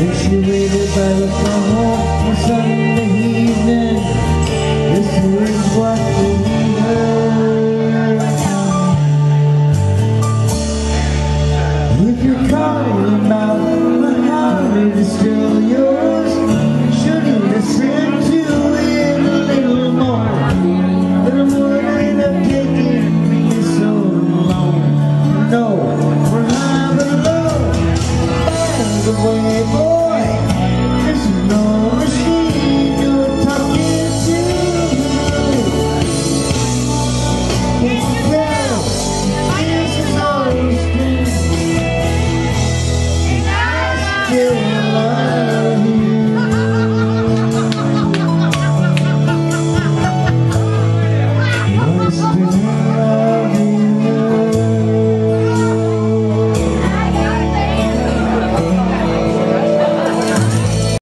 And she waited by the fire on Sunday evening This is what we heard If you're calling about the heart, it is still yours Should you listen to it a little more But I wouldn't have taken me so long. No, we're high below And the way